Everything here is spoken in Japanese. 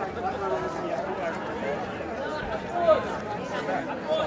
Thank you.